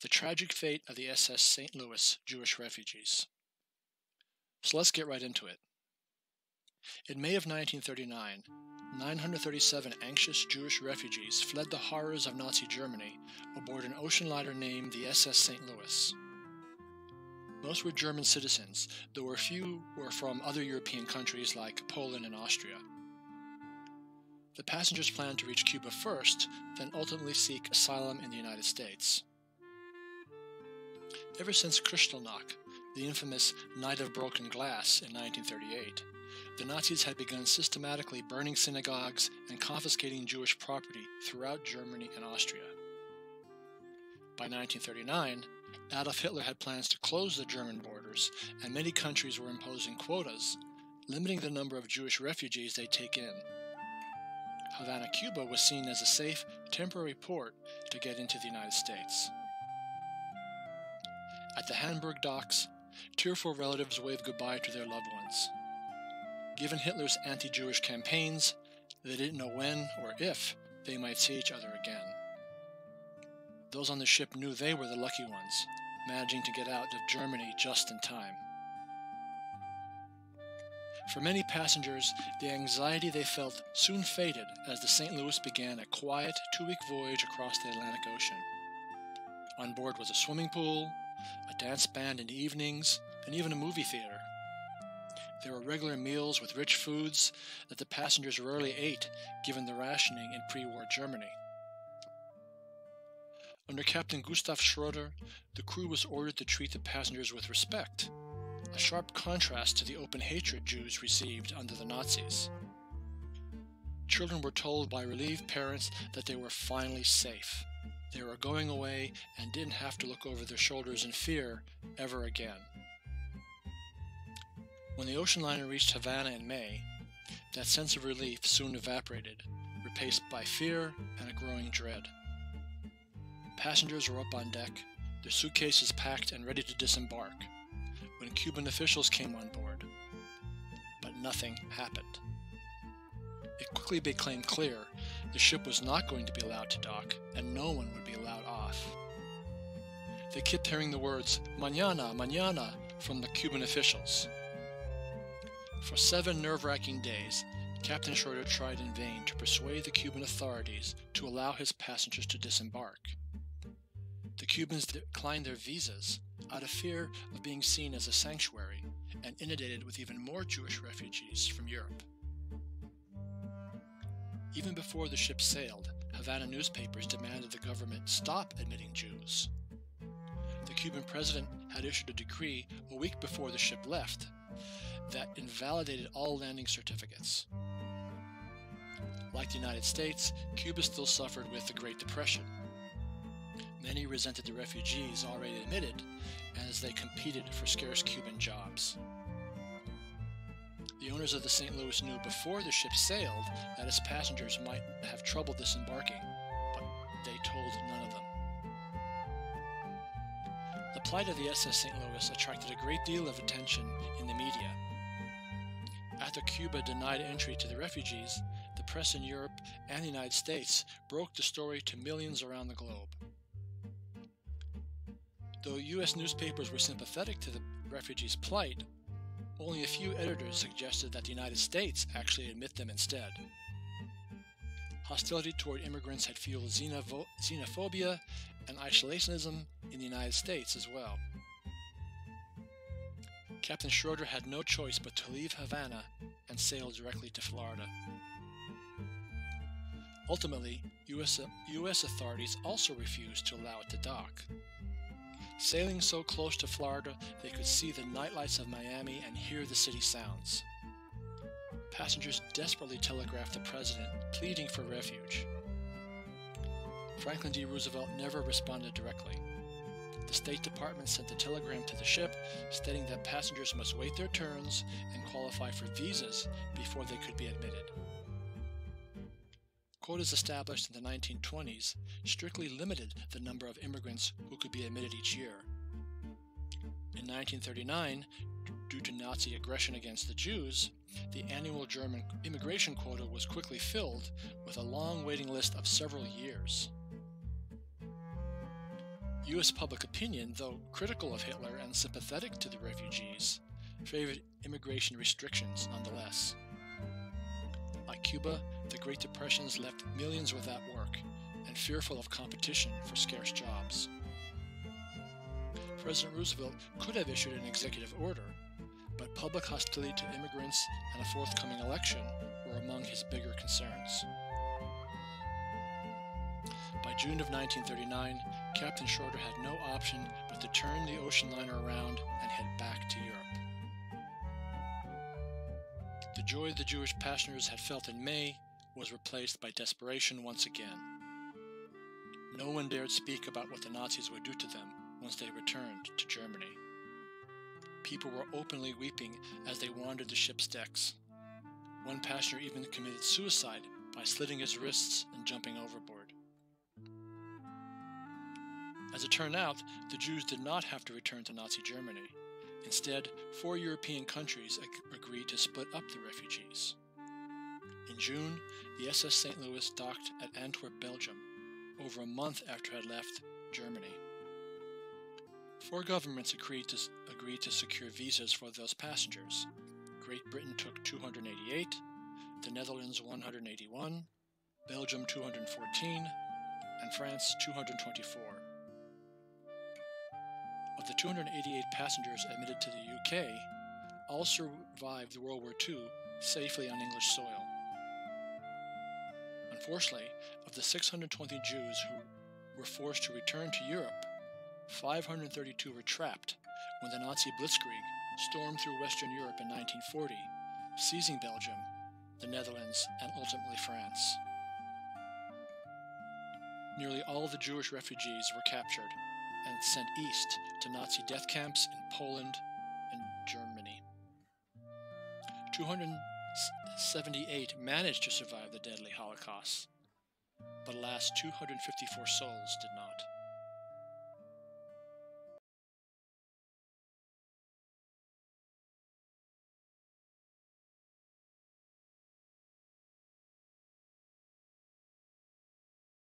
The tragic fate of the SS St. Louis Jewish refugees. So let's get right into it. In May of 1939, 937 anxious Jewish refugees fled the horrors of Nazi Germany aboard an ocean liner named the SS St. Louis. Most were German citizens, though a few were from other European countries like Poland and Austria. The passengers planned to reach Cuba first, then ultimately seek asylum in the United States. Ever since Kristallnacht, the infamous Night of Broken Glass in 1938, the Nazis had begun systematically burning synagogues and confiscating Jewish property throughout Germany and Austria. By 1939, Adolf Hitler had plans to close the German borders, and many countries were imposing quotas, limiting the number of Jewish refugees they take in. Havana, Cuba was seen as a safe, temporary port to get into the United States. At the Hamburg docks, tearful relatives waved goodbye to their loved ones. Given Hitler's anti Jewish campaigns, they didn't know when or if they might see each other again. Those on the ship knew they were the lucky ones, managing to get out of Germany just in time. For many passengers, the anxiety they felt soon faded as the St. Louis began a quiet two week voyage across the Atlantic Ocean. On board was a swimming pool, a dance band in the evenings, and even a movie theater. There were regular meals with rich foods that the passengers rarely ate given the rationing in pre war Germany. Under Captain Gustav Schroeder, the crew was ordered to treat the passengers with respect, a sharp contrast to the open hatred Jews received under the Nazis. Children were told by relieved parents that they were finally safe. They were going away and didn't have to look over their shoulders in fear ever again. When the ocean liner reached Havana in May, that sense of relief soon evaporated, replaced by fear and a growing dread. Passengers were up on deck, their suitcases packed and ready to disembark, when Cuban officials came on board. But nothing happened. It quickly became clear the ship was not going to be allowed to dock, and no one would be allowed off. They kept hearing the words, Mañana, mañana, from the Cuban officials. For seven nerve wracking days, Captain Schroeder tried in vain to persuade the Cuban authorities to allow his passengers to disembark. The Cubans declined their visas out of fear of being seen as a sanctuary and inundated with even more Jewish refugees from Europe. Even before the ship sailed, Havana newspapers demanded the government stop admitting Jews. The Cuban president had issued a decree a week before the ship left that invalidated all landing certificates. Like the United States, Cuba still suffered with the Great Depression. Many resented the refugees already admitted as they competed for scarce Cuban jobs. The owners of the St. Louis knew before the ship sailed that its passengers might have trouble disembarking, but they told none of them. The plight of the SS St. Louis attracted a great deal of attention in the media. After Cuba denied entry to the refugees, the press in Europe and the United States broke the story to millions around the globe. Though U.S. newspapers were sympathetic to the refugees' plight, only a few editors suggested that the United States actually admit them instead. Hostility toward immigrants had fueled xenophobia and isolationism in the United States as well. Captain Schroeder had no choice but to leave Havana and sail directly to Florida. Ultimately, US, US authorities also refused to allow it to dock. Sailing so close to Florida, they could see the nightlights of Miami and hear the city sounds. Passengers desperately telegraphed the president, pleading for refuge. Franklin D. Roosevelt never responded directly. The State Department sent a telegram to the ship stating that passengers must wait their turns and qualify for visas before they could be admitted. Quotas established in the 1920s strictly limited the number of immigrants who could be admitted each year. In 1939, due to Nazi aggression against the Jews, the annual German immigration quota was quickly filled with a long waiting list of several years. US public opinion, though critical of Hitler and sympathetic to the refugees, favored immigration restrictions nonetheless. Like Cuba, Great Depressions left millions without work and fearful of competition for scarce jobs. President Roosevelt could have issued an executive order, but public hostility to immigrants and a forthcoming election were among his bigger concerns. By June of 1939, Captain Schroeder had no option but to turn the ocean liner around and head back to Europe. The joy the Jewish passengers had felt in May was replaced by desperation once again. No one dared speak about what the Nazis would do to them once they returned to Germany. People were openly weeping as they wandered the ship's decks. One passenger even committed suicide by slitting his wrists and jumping overboard. As it turned out, the Jews did not have to return to Nazi Germany. Instead, four European countries ag- agreed to split up the refugees. In June, the SS St. Louis docked at Antwerp, Belgium, over a month after it had left Germany. Four governments agreed to, agreed to secure visas for those passengers. Great Britain took 288, the Netherlands 181, Belgium 214, and France 224. Of the 288 passengers admitted to the UK, all survived World War II safely on English soil. Unfortunately, of the 620 Jews who were forced to return to Europe, 532 were trapped when the Nazi Blitzkrieg stormed through Western Europe in 1940, seizing Belgium, the Netherlands, and ultimately France. Nearly all the Jewish refugees were captured and sent east to Nazi death camps in Poland and Germany. 278 managed to survive the deadly Holocaust, but alas, 254 souls did not.